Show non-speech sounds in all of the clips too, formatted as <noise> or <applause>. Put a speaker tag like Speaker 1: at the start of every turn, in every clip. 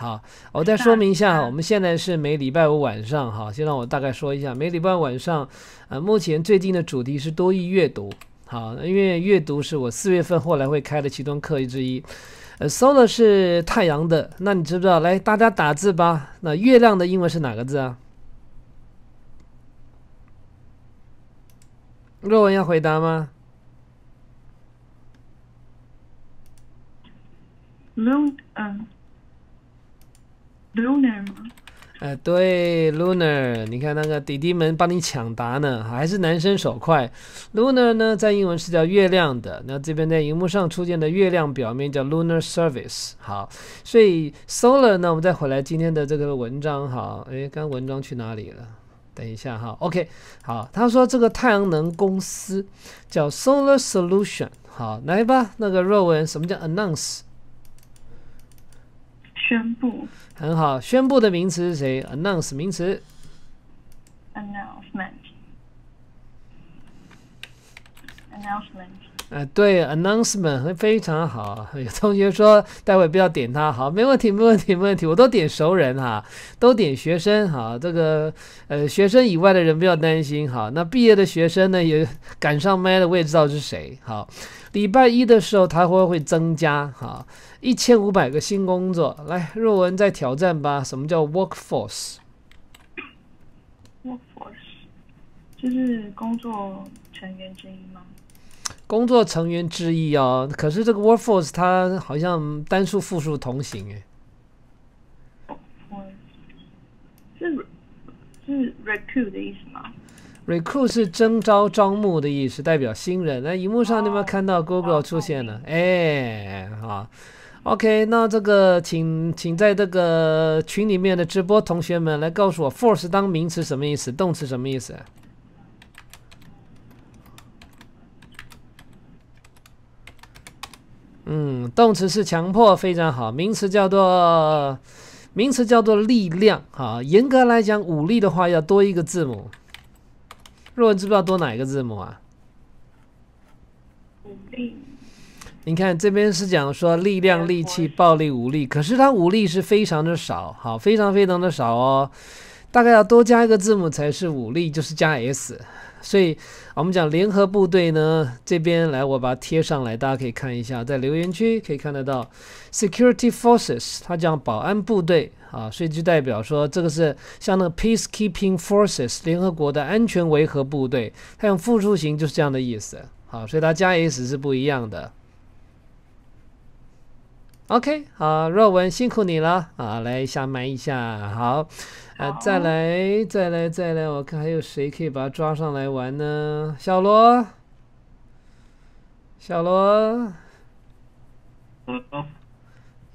Speaker 1: 好，我再说明一下，我们现在是每礼拜五晚上，哈，先让我大概说一下，每礼拜晚上，呃，目前最近的主题是多义阅读，好，因为阅读是我四月份后来会开的其中课之一，呃，solar 是太阳的，那你知不知道？来，大家打字吧。那月亮的英文是哪个字啊？若文要回答吗
Speaker 2: ？moon，嗯。Lunar 吗？
Speaker 1: 呃，对，Lunar，你看那个弟弟们帮你抢答呢，还是男生手快。Lunar 呢，在英文是叫月亮的。那这边在荧幕上出现的月亮表面叫 Lunar Surface。好，所以 Solar 呢，我们再回来今天的这个文章。好，诶，刚文章去哪里了？等一下哈，OK，好，他说这个太阳能公司叫 Solar Solution。好，来吧，那个若文，什么叫 Announce？
Speaker 2: 宣布。
Speaker 1: 很好，宣布的名词是谁？Announce 名词。
Speaker 2: Announcement。Announcement。
Speaker 1: 呃，对，Announcement 非常好。有同学说，待会不要点他，好，没问题，没问题，没问题，我都点熟人哈，都点学生哈。这个呃，学生以外的人不要担心哈。那毕业的学生呢，也赶上麦了，我也知道是谁。好，礼拜一的时候他会会增加哈。一千五百个新工作，来，若文再挑战吧。什么叫 workforce？workforce
Speaker 2: 就是工作成员之一吗？
Speaker 1: 工作成员之一哦。可是这个 workforce 它好像单数复数同行哎。
Speaker 2: 是是 recruit 的意思吗
Speaker 1: ？recruit 是征招、招募的意思，代表新人。那荧幕上你有没有看到 Google 出现了？哎，好。OK，那这个请请在这个群里面的直播同学们来告诉我，force 当名词什么意思？动词什么意思？嗯，动词是强迫，非常好。名词叫做名词叫做力量。哈，严格来讲，武力的话要多一个字母。若文知不知道多哪一个字母啊？
Speaker 2: 武力。
Speaker 1: 你看这边是讲说力量、力气、暴力、武力，可是它武力是非常的少，好，非常非常的少哦，大概要多加一个字母才是武力，就是加 s。所以我们讲联合部队呢，这边来我把它贴上来，大家可以看一下，在留言区可以看得到 security forces，它讲保安部队啊，所以就代表说这个是像那个 peacekeeping forces，联合国的安全维和部队，它用复数型就是这样的意思，好，所以它加 s 是不一样的。OK，好，若文辛苦你了啊！来下麦一下，好，呃，再来，再来，再来，我看还有谁可以把它抓上来玩呢？小罗，小罗，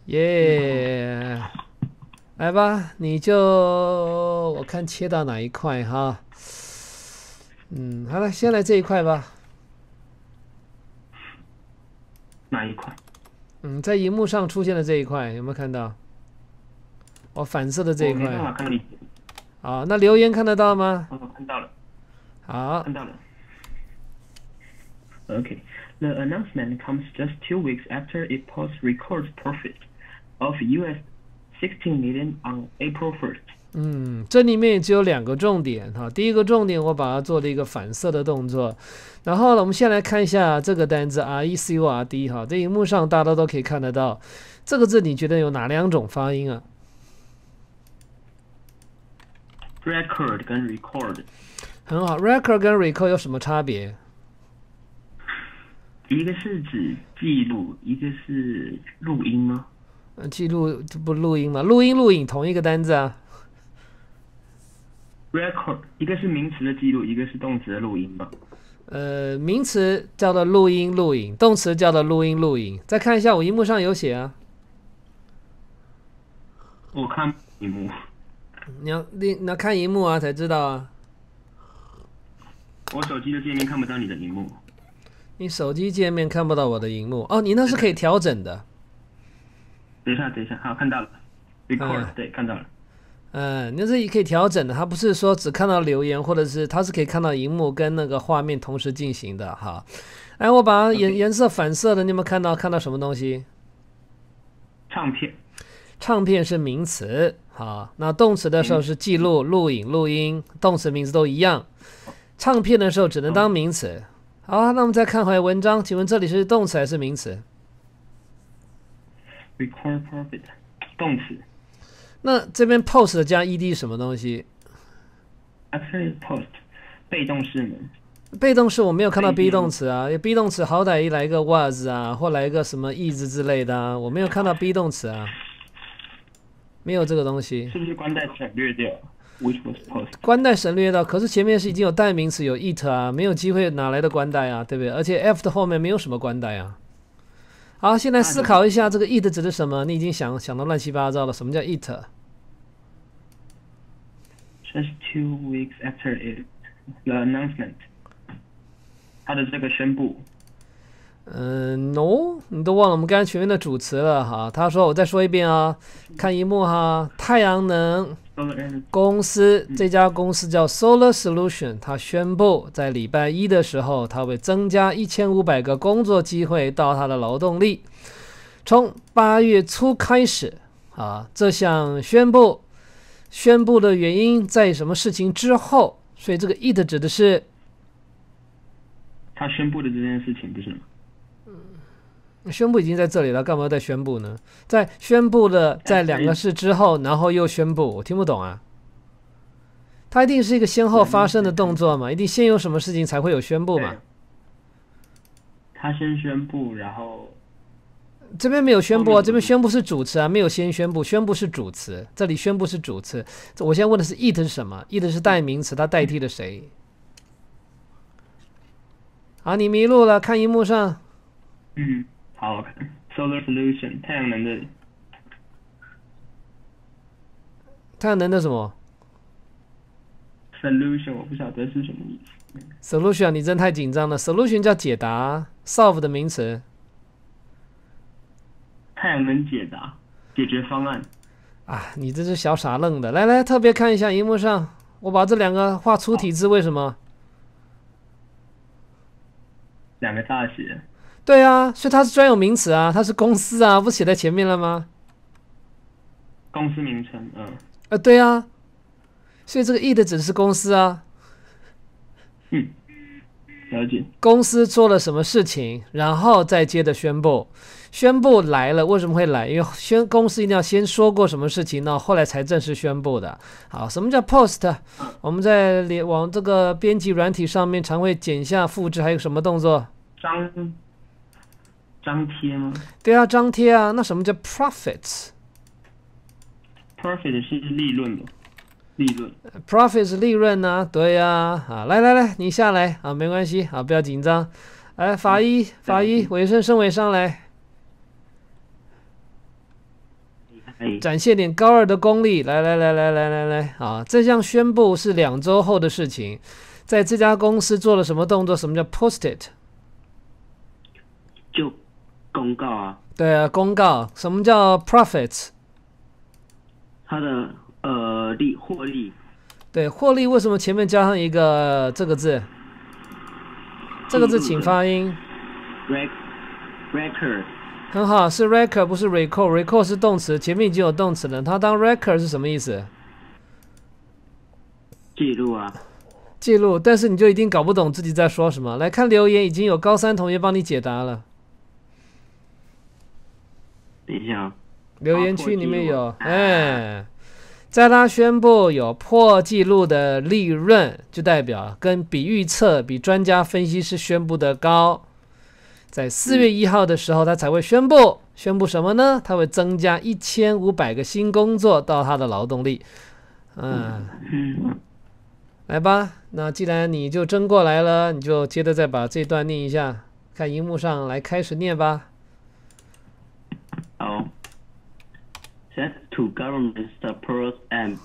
Speaker 1: 耶，来吧，你就我看切到哪一块哈？嗯，好了，先来这一块吧。
Speaker 3: 哪一块？
Speaker 1: 嗯，在荧幕上出现的这一块有没有看到？哦，反射的这一块。好，那留言看得到吗？
Speaker 3: 看到了。
Speaker 1: 好。
Speaker 3: 看到了。Okay, the announcement comes just two weeks after it posts record profit of US 16 million on April 1st.
Speaker 1: 嗯，这里面只有两个重点哈。第一个重点，我把它做了一个反射的动作。然后呢，我们先来看一下这个单字 R E C U R D 哈，在荧幕上大家都可以看得到。这个字你觉得有哪两种发音啊
Speaker 3: ？Record 跟 record。
Speaker 1: 很好，record 跟 record 有什么差别？
Speaker 3: 一个是指记录，一个是录音吗？
Speaker 1: 呃，记录这不录音吗？录音录影同一个单字啊。
Speaker 3: record 一个是名词的记录，一个是动词的录音吧。
Speaker 1: 呃，名词叫做录音录影，动词叫做录音录影。再看一下，我荧幕上有写啊。
Speaker 3: 我看荧幕。
Speaker 1: 你要你你要看荧幕啊，才知道啊。
Speaker 3: 我手机的界面看不到你的荧幕。
Speaker 1: 你手机界面看不到我的荧幕哦，你那是可以调整的。
Speaker 3: 等一下，等一下，好，看到了。Record，对，看到了。
Speaker 1: 嗯，那是也可以调整的，它不是说只看到留言，或者是它是可以看到荧幕跟那个画面同时进行的哈。哎，我把颜颜色反射的，你有没有看到？看到什么东西？
Speaker 3: 唱片。
Speaker 1: 唱片是名词，好，那动词的时候是记录、录影、录音，动词、名词都一样。唱片的时候只能当名词。好，那我们再看回文章，请问这里是动词还是名词
Speaker 3: ？Record profit，动词。
Speaker 1: 那这边 post 加 ed 什么东西
Speaker 3: ？Actually post，被动式呢？
Speaker 1: 被动式我没有看到 be
Speaker 3: 动
Speaker 1: 动词啊，be 动词好歹一来一个 was 啊，或来一个什么 is 之类的啊，我没有看到 be 动词啊，没有这个东西。
Speaker 3: 是不是关带省略掉？Which was post？
Speaker 1: 关带省略掉，可是前面是已经有代名词有 it 啊，没有机会哪来的关带啊，对不对？而且 f 的后面没有什么关带啊。好，现在思考一下这个 it 指的什么？你已经想想到乱七八糟了。什么叫
Speaker 3: it？Just two weeks after it, the announcement，他的这个宣布，
Speaker 1: 嗯，no，你都忘了我们刚才前面的主词了哈。他说，我再说一遍啊，看一幕哈，太阳能公司这家公司叫 Solar Solution，它宣布在礼拜一的时候，它会增加一千五百个工作机会到它的劳动力。从八月初开始啊，这项宣布宣布的原因在什么事情之后？所以这个 it 指的是
Speaker 3: 他宣布的这件事情，不是吗？
Speaker 1: 宣布已经在这里了，干嘛要再宣布呢？在宣布了在两个事之后，然后又宣布，我听不懂啊。它一定是一个先后发生的动作嘛，一定先有什么事情才会有宣布嘛。
Speaker 3: 他先宣布，然后
Speaker 1: 这边没有宣布啊，这边宣布是主词啊，没有先宣布，宣布是主词，这里宣布是主词。我现在问的是 it 是什么？it 是代名词，它代替了谁？好，你迷路了，看荧幕上。
Speaker 3: 嗯，好。Solar Solution，太阳能的
Speaker 1: 太阳能的什么
Speaker 3: solution，我不晓得是什么意思。
Speaker 1: solution？你真太紧张了。solution 叫解答，solve 的名词。
Speaker 3: 太阳能解答解决方案，
Speaker 1: 啊，你这是小傻愣的。来来，特别看一下荧幕上，我把这两个画粗体字，为什么？
Speaker 3: 两个大写，
Speaker 1: 对啊，所以它是专有名词啊，它是公司啊，不写在前面了吗？
Speaker 3: 公司名称，嗯，
Speaker 1: 呃，对啊，所以这个 it 指的是公司啊，嗯
Speaker 3: 了解。
Speaker 1: 公司做了什么事情，然后再接着宣布，宣布来了，为什么会来？因为宣公司一定要先说过什么事情呢，后来才正式宣布的。好，什么叫 post？我们在连往这个编辑软体上面常会剪下、复制，还有什么动作？
Speaker 3: 张张贴吗
Speaker 1: 对啊，张贴啊。那什么叫
Speaker 3: profits？profit 是利润的。利润？Profit
Speaker 1: 是利润呢、对呀、啊，来来来，你下来啊，没关系啊，不要紧张。哎，法医，法医，尾声声尾上来，
Speaker 3: 哎，
Speaker 1: 展现点高二的功力。来来来来来来来，啊，这项宣布是两周后的事情，在这家公司做了什么动作？什么叫 posted？
Speaker 4: 就公告啊，
Speaker 1: 对啊，公告。什么叫 profit？
Speaker 4: 它的呃利获利
Speaker 1: 对，获利为什么前面加上一个这个字？这个字请发音。
Speaker 4: rec record
Speaker 1: 很好，是 record 不是 record。record 是动词，前面已经有动词了。它当 record 是什么意思？
Speaker 4: 记录啊，
Speaker 1: 记录。但是你就一定搞不懂自己在说什么。来看留言，已经有高三同学帮你解答了。
Speaker 4: 等一下啊，
Speaker 1: 留言区里面有，哎，在他宣布有破纪录的利润，就代表跟比预测、比专家分析师宣布的高。在四月一号的时候，他才会宣布，宣布什么呢？他会增加一千五百个新工作到他的劳动力。嗯，
Speaker 4: 嗯，
Speaker 1: 来吧，那既然你就争过来了，你就接着再把这段念一下，看荧幕上来开始念吧。
Speaker 4: ，set to government support and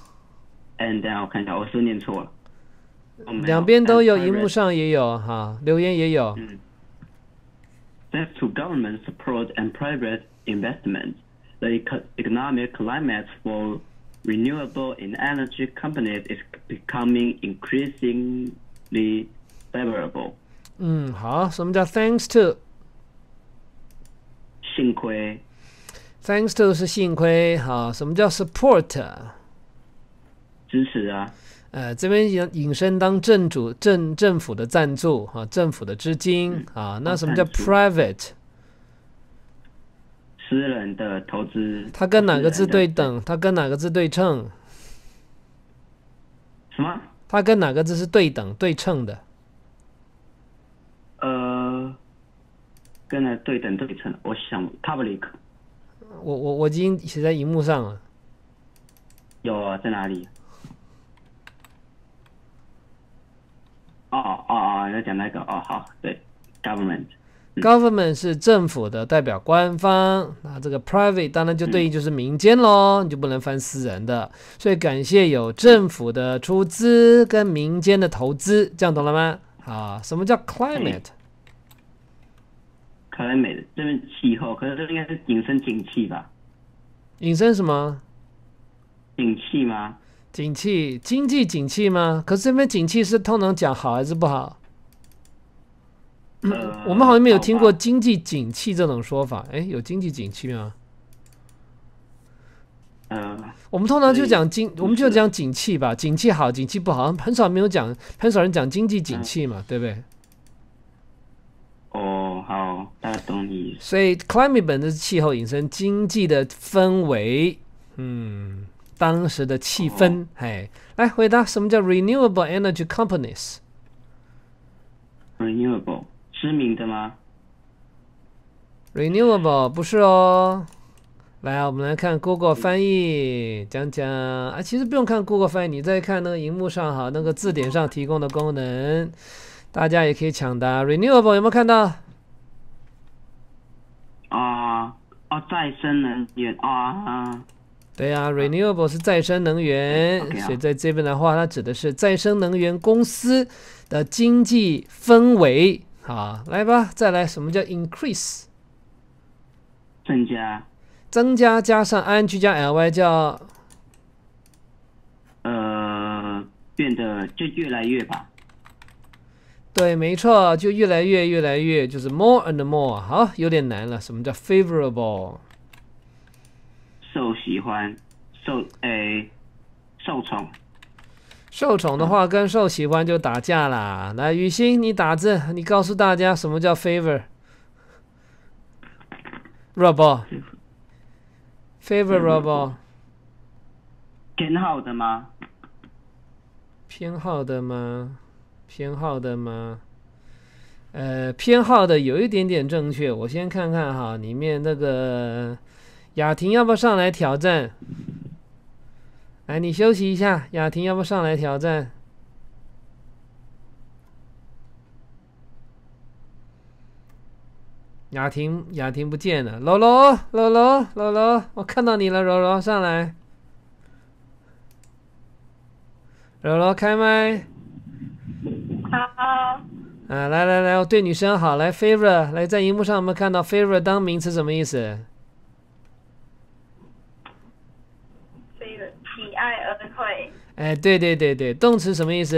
Speaker 4: and 等一下我看一下，我是不是念错了？哦没有
Speaker 1: 两边都有，
Speaker 4: and
Speaker 1: 荧幕
Speaker 4: private
Speaker 1: 上也有哈，留言也有。
Speaker 4: Thanks to government support and private investment, the eco- economic climate for renewable and energy companies is becoming increasingly favorable.
Speaker 1: 嗯，好，什么叫 thanks to？
Speaker 4: 幸亏
Speaker 1: Thanks to 是幸亏，好，什么叫 support？
Speaker 4: 支持啊，
Speaker 1: 呃，这边引引申当政主政政府的赞助啊，政府的资金啊，那什么叫 private？
Speaker 4: 私人的投资。
Speaker 1: 它跟哪个字对？等？它跟哪个字对称？
Speaker 4: 什么？
Speaker 1: 它跟哪个字是对等对称的？
Speaker 4: 呃，跟了对等对称，我想 public
Speaker 1: 我我我已经写在荧幕上了。
Speaker 4: 有啊，在哪里？哦哦哦，要讲那个哦，好，对
Speaker 1: ，government，Government 是政府的代表官方，那这个 private 当然就对应就是民间喽，你就不能翻私人的。所以感谢有政府的出资跟民间的投资，这样懂了吗？啊，什么叫 climate？
Speaker 4: Climate 这边气候，可是这应该是引申景气吧？
Speaker 1: 引申什么？
Speaker 4: 景气吗？
Speaker 1: 景气，经济景气吗？可是这边景气是通常讲好还是不好？
Speaker 4: 呃，
Speaker 1: 我们好像没有听过
Speaker 4: 吧
Speaker 1: 经济景气这种说法。哎，有经济景气吗？
Speaker 4: 嗯，
Speaker 1: 我们通常就讲经，我们就是讲景气吧，景气好，景气不好，很少没有讲，很少人讲经济景气嘛，对不对？
Speaker 4: 哦，好，大概懂你。
Speaker 1: 所以 climate 本身是气候引申经济的氛围，嗯，当时的气氛，哎，来回答什么叫 renewable energy
Speaker 4: companies？renewable 知名的吗
Speaker 1: ？Renewable 不是哦。来，我们来看 Google 翻译，讲讲啊，其实不用看 Google 翻译，你再看那个荧幕上哈，那个字典上提供的功能，大家也可以抢答。Renewable 有没有看到？
Speaker 4: 啊哦，再生能源啊，
Speaker 1: 对呀、r e n e w a b l e 是再生能源所以在这边的话，它指的是再生能源公司的经济氛围。好，来吧，再来，什么叫 increase？
Speaker 4: 增加
Speaker 1: 增加加上 ing 加 ly 叫
Speaker 4: 呃变得就越来越吧。
Speaker 1: 对，没错，就越来越越来越，就是 more and more。好，有点难了。什么叫 favorable？
Speaker 4: 受喜欢，受诶、受宠，
Speaker 1: 受宠的话跟受喜欢就打架啦。来，雨欣，你打字，你告诉大家什么叫 favor。Rable。favorable
Speaker 4: 偏好的吗？
Speaker 1: 偏好的吗？偏好的吗？呃，偏好的有一点点正确。我先看看哈，里面那个雅婷要不要上来挑战？哎，你休息一下，雅婷要不要上来挑战？雅婷，雅婷不见了，柔柔，柔柔，柔柔，我看到你了，柔柔，上来。柔柔开麦，啊，来来来，我对女生好，来 favor，来在荧幕上我们看到 favor 当名词什么意思
Speaker 2: ？？favor 喜爱恩惠，
Speaker 1: 哎，对对对对，动词什么意思？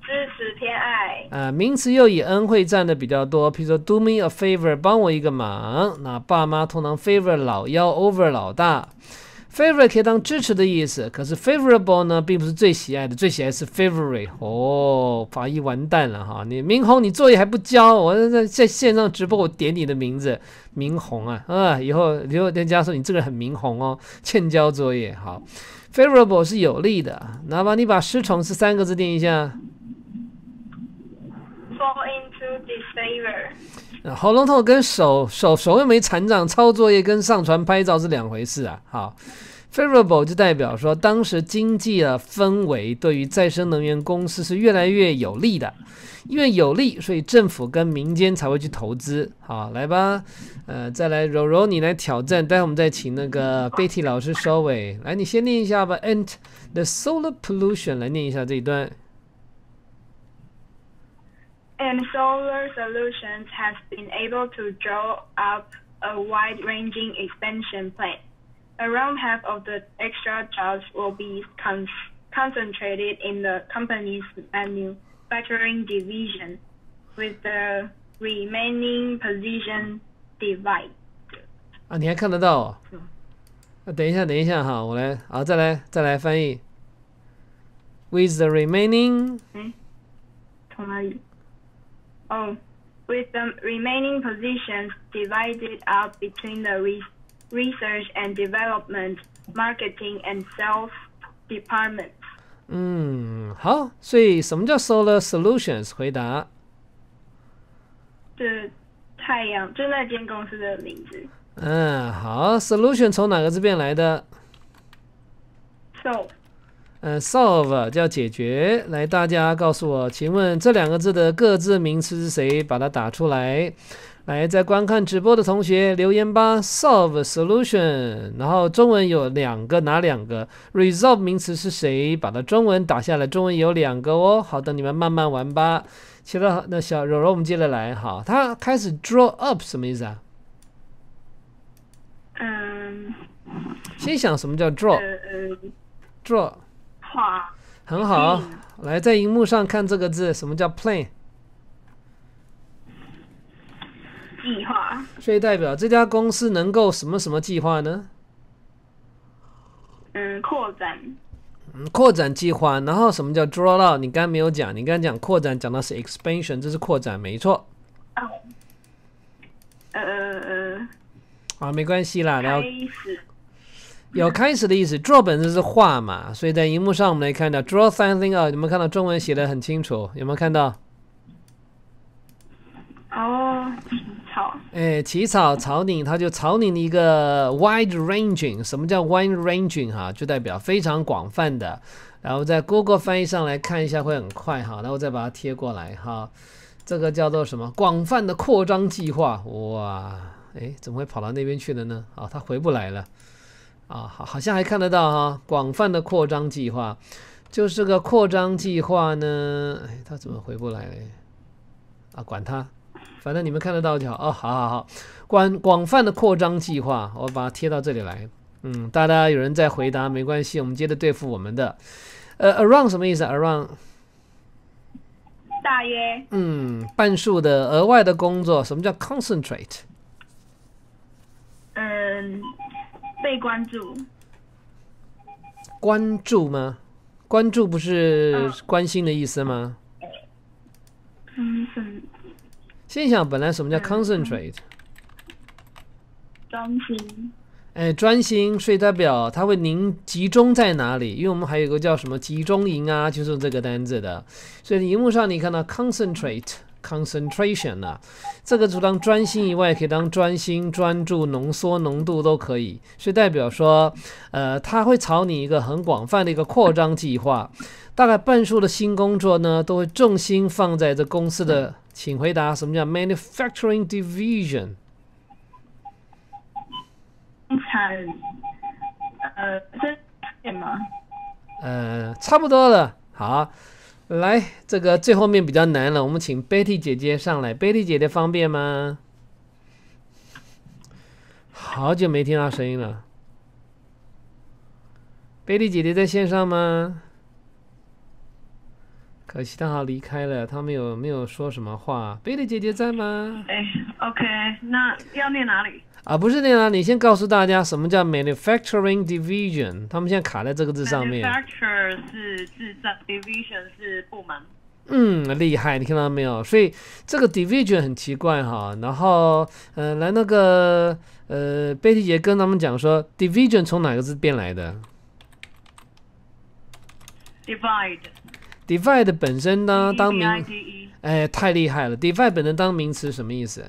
Speaker 2: 支持偏爱，
Speaker 1: 啊，名词又以恩惠占的比较多，比如说 do me a favor，帮我一个忙。那爸妈通常 favor 老幺 over 老大，favor 可以当支持的意思，可是 favorable 呢，并不是最喜爱的，最喜爱是 favorite。哦，法医完蛋了哈！你明红，你作业还不交，我在在线上直播，我点你的名字，明红啊啊！以后以后人家说你这个人很明红哦，欠交作业。好，favorable 是有利的，那么你把失宠是三个字定一下。
Speaker 2: fall into disfavor，
Speaker 1: 喉咙痛跟手手手又没残障，抄作业跟上传拍照是两回事啊。好，favorable 就代表说当时经济的氛围对于再生能源公司是越来越有利的，因为有利，所以政府跟民间才会去投资。好，来吧，呃，再来柔柔你来挑战，待会我们再请那个贝蒂老师收尾。来，你先念一下吧。And the solar pollution 来念一下这一段。
Speaker 2: and solar solutions has been able to draw up a wide-ranging expansion plan. Around half of the extra jobs will be con- concentrated in the company's manufacturing division, with the remaining position divided.
Speaker 1: 啊，你还看得到、哦
Speaker 2: 是？
Speaker 1: 那等一下，等一下哈，我来，好，再来，再来翻译。With the remaining，
Speaker 2: 从哪里？ 哦、w i t h the remaining positions divided up between the re research and development, marketing and sales departments.
Speaker 1: 嗯，好，所以什么叫 Solar Solutions？回答，
Speaker 2: 是太阳，就那间公司的名字。
Speaker 1: 嗯，好，Solution 从哪个字变来的？
Speaker 2: So
Speaker 1: 嗯，solve 叫解决。来，大家告诉我，请问这两个字的各自名词是谁？把它打出来。来，在观看直播的同学留言吧。solve solution，然后中文有两个，哪两个？resolve 名词是谁？把它中文打下来，中文有两个哦。好的，你们慢慢玩吧。其他那小柔柔，我们接着来。好，他开始 draw up 什么意思啊？
Speaker 2: 嗯
Speaker 1: 先想什么叫 draw draw 很好。来，在荧幕上看这个字，什么叫 plan？
Speaker 2: 计划
Speaker 1: 所以代表这家公司能够什么什么计划呢？
Speaker 2: 嗯扩展
Speaker 1: 嗯，扩展计划。然后什么叫 draw out？你刚刚没有讲，你刚刚讲扩展讲的是 expansion，这是扩展，没错。
Speaker 2: 呃呃呃
Speaker 1: 啊，没关系啦。然
Speaker 2: 开
Speaker 1: 后
Speaker 2: 始 <laughs>
Speaker 1: 有开始的意思，draw 本身是画嘛，所以在荧幕上我们来看到 draw something out，有没有看到中文写的很清楚？有没有看到？
Speaker 2: 哦草
Speaker 1: 哎，起草草拟，它就草拟的一个 wide ranging。什么叫 wide ranging？哈，就代表非常广泛的。然后在 Google 翻译上来看一下会很快哈，然后再把它贴过来哈。这个叫做什么？广泛的扩张计划。哇，哎，怎么会跑到那边去了呢？啊，它回不来了。啊，好，好像还看得到哈。广泛的扩张计划，就是个扩张计划呢。哎，他怎么回不来嘞？啊，管他。反正你们看得到就好哦，好好好，广广泛的扩张计划，我把它贴到这里来。嗯，大家有人在回答，没关系，我们接着对付我们的。呃，around 什么意思？around，
Speaker 2: 大约
Speaker 1: 嗯，半数的额外的工作，什么叫 concentrate？
Speaker 2: 嗯被关注
Speaker 1: 关注吗？关注不是关心的意思吗？
Speaker 2: 嗯是
Speaker 1: 心想本来什么叫 concentrate？
Speaker 2: 专心
Speaker 1: 哎，专心，所以代表它会凝集中在哪里？因为我们还有个叫什么集中营啊，就是这个单字的。所以荧幕上你看到 concentrate、concentration 啊，这个除当专心以外，可以当专心、专注、浓缩、浓度都可以。是代表说，呃，它会朝你一个很广泛的一个扩张计划。大概半数的新工作呢，都会重心放在这公司的，请回答什么叫 manufacturing division？
Speaker 2: 产呃生产吗？
Speaker 1: 呃，差不多了。好，来，这个最后面比较难了，我们请 Betty 姐姐上来。Betty 姐姐方便吗？好久没听到声音了。Betty 姐姐在线上吗？可惜她好离开了，她没有没有说什么话。Betty 姐姐在吗？
Speaker 5: 哎，OK，那要念哪里？
Speaker 1: 啊，不是那样，你先告诉大家什么叫 manufacturing division，他们现在卡在这个字上面。
Speaker 5: Manufacture 是制造，division 是部门。
Speaker 1: 嗯，厉害，你看到没有？所以这个 division 很奇怪哈。然后，呃，来那个呃，贝蒂姐跟他们讲说，division 从哪个字变来的 Divide，？divide 本身呢当名
Speaker 5: E，
Speaker 1: 哎，太厉害了。divide 本身当名词什么意思？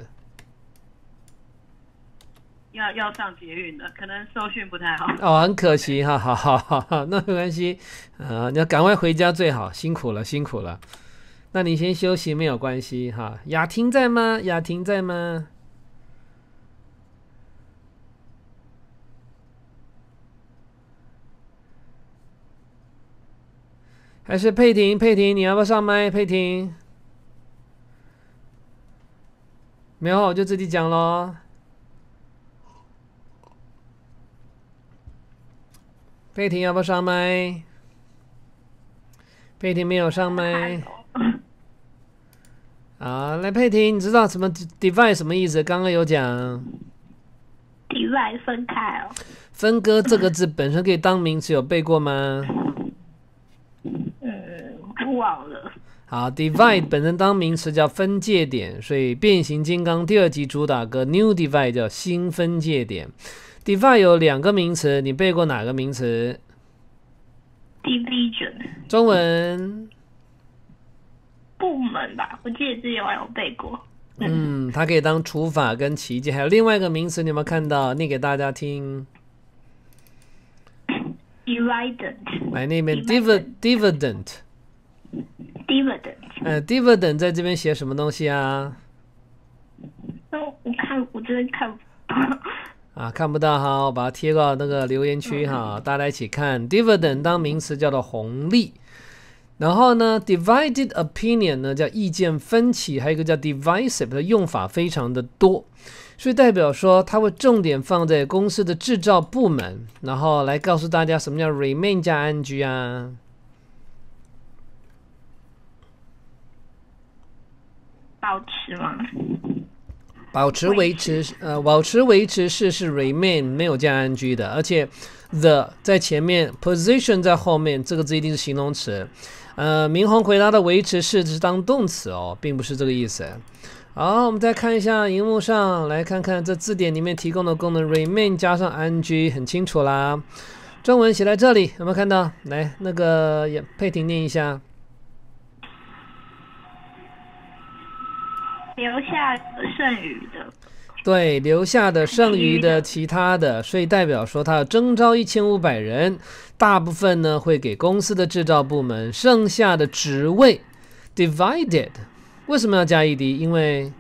Speaker 5: 要要上捷运的，可能收讯不太好。
Speaker 1: 哦，很可惜哈，好好好好，那没关系，啊，你要赶快回家最好，辛苦了，辛苦了。那你先休息没有关系哈。雅婷在吗？雅婷在吗？还是佩婷？佩婷，你要不要上麦？佩婷，没有，我就自己讲喽。佩婷要不要上麦？佩婷没有上麦。好，来，佩婷，你知道什么 divide 什么意思？刚刚有讲。
Speaker 2: divide
Speaker 6: 分开哦。
Speaker 1: 分割这个字本身可以当名词，有背过吗？
Speaker 6: 嗯，忘了。
Speaker 1: 好，divide 本身当名词叫分界点，所以变形金刚第二集主打歌 New Divide 叫新分界点。Divide 有两个名词，你背过哪个名词
Speaker 6: ？division
Speaker 1: 中文，
Speaker 6: 部门吧，我记得之前我有背过。
Speaker 1: 嗯，它可以当除法跟奇迹，还有另外一个名词，你有没有看到？念给大家听。
Speaker 6: dividend
Speaker 1: 来那边 divid
Speaker 6: dividend，dividend。
Speaker 1: 呃，dividend 在这边写什么东西啊？
Speaker 6: 那我看我真的看不
Speaker 1: 啊，看不到哈，我把它贴到那个留言区哈，大家一起看。dividend 当名词叫做红利，然后呢，divided opinion 呢叫意见分歧，还有一个叫 divisive 的用法非常的多，所以代表说它会重点放在公司的制造部门，然后来告诉大家什么叫 remain 加 ing 啊。
Speaker 6: 保持吗？
Speaker 1: 保持维持，呃，保持维持式是 remain 没有加 ing 的，而且 the 在前面，position 在后面，这个字一定是形容词。呃，明红回答的维持式是当动词哦，并不是这个意思。好，我们再看一下荧幕上，来看看这字典里面提供的功能，remain 加上 ing 很清楚啦。中文写在这里，有没有看到？来，那个也佩婷念一下。
Speaker 6: 留下剩余的。
Speaker 1: 对，留下的剩余的其他的，所以代表说他要征招一千五百人，大部分呢会给公司的制造部门，剩下的职位 divided，为什么要加 ed？因为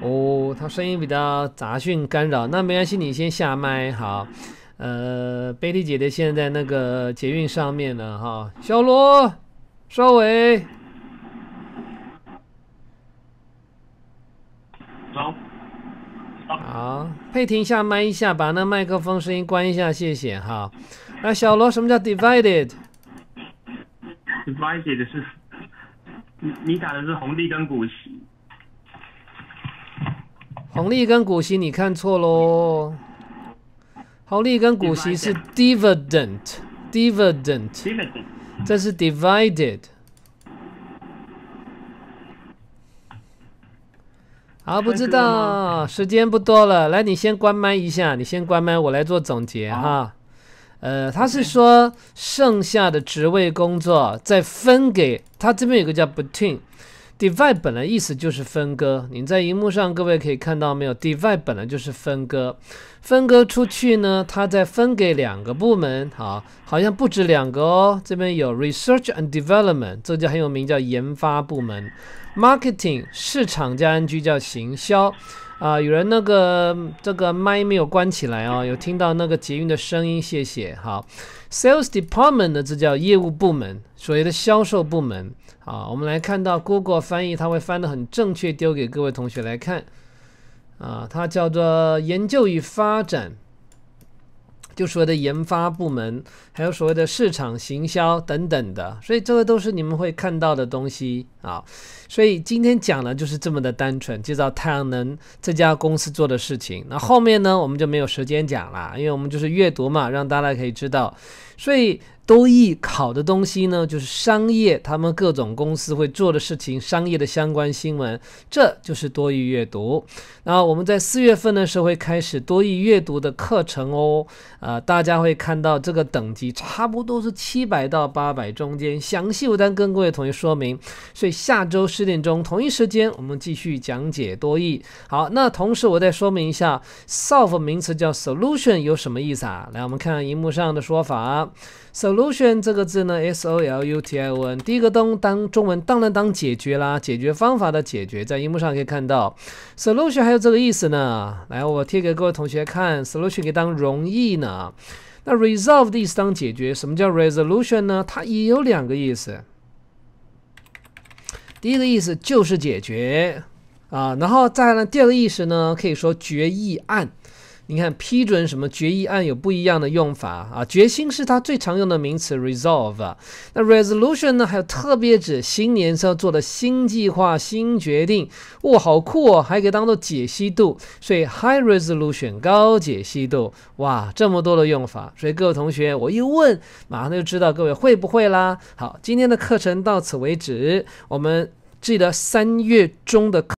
Speaker 1: 哦，他声音比较杂讯干扰，那没关系，你先下麦好。呃，贝蒂姐姐现在在那个捷运上面呢，哈，小罗，稍微，
Speaker 3: 走。
Speaker 1: 好，佩婷下麦一下，把那麦克风声音关一下，谢谢哈。那小罗，什么叫
Speaker 3: divided？divided 是，你你打的是红利跟股息，
Speaker 1: 红利跟股息你看错喽，红利跟股息是 dividend，dividend，这是 divided。好，不知道，时间不多了，来，你先关麦一下，你先关麦，我来做总结哈。呃，他是说剩下的职位工作再分给他这边有个叫 Divide 本来意思就是分割，你在荧幕上各位可以看到没有？divide 本来就是分割，分割出去呢，它再分给两个部门，好，好像不止两个哦，这边有 research and development，这就很有名，叫研发部门；marketing 市场加 ng 叫行销。啊、有人那个这个麦没有关起来哦，有听到那个捷运的声音，谢谢。好，sales department 呢，这叫业务部门，所谓的销售部门。啊，我们来看到 Google 翻译，它会翻的很正确，丢给各位同学来看。啊，它叫做研究与发展，就所谓的研发部门，还有所谓的市场行销等等的，所以这个都是你们会看到的东西啊。所以今天讲的就是这么的单纯，介绍太阳能这家公司做的事情。那后面呢，我们就没有时间讲了，因为我们就是阅读嘛，让大家可以知道。所以多益考的东西呢，就是商业他们各种公司会做的事情，商业的相关新闻，这就是多益阅读。然后我们在四月份的时候会开始多益阅读的课程哦，啊、大家会看到这个等级差不多是七百到八百中间，详细我再跟各位同学说明。所以下周十点钟同一时间，我们继续讲解多义。好，那同时我再说明一下，solve 名词叫 solution 有什么意思啊？来，我们看看荧幕上的说法。solution 这个字呢，s o l u t i o n，第一个当当中文当然当解决啦，解决方法的解决，在荧幕上可以看到，solution 还有这个意思呢。来，我贴给各位同学看，solution 可以当容易呢。那 resolve 的意思当解决，什么叫 resolution 呢？它也有两个意思。第一个意思就是解决啊，然后再呢第二个意思呢，可以说决议案。你看批准什么决议案有不一样的用法啊。决心是它最常用的名词 resolve。那 resolution 呢，还有特别指新年时候做的新计划、新决定。哇，好酷哦！还可以当做解析度，所以 high resolution 高解析度。哇，这么多的用法，所以各位同学，我一问，马上就知道各位会不会啦。好，今天的课程到此为止，我们记得三月中的。